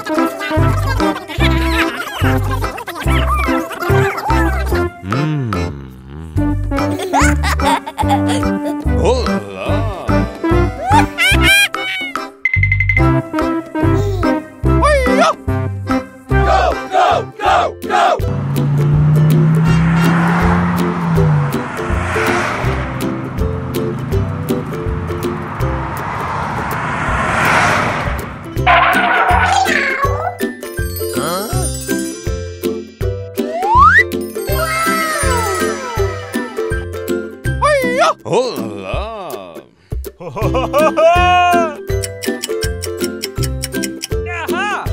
Thank you. Hola!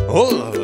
Hola!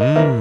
Mm.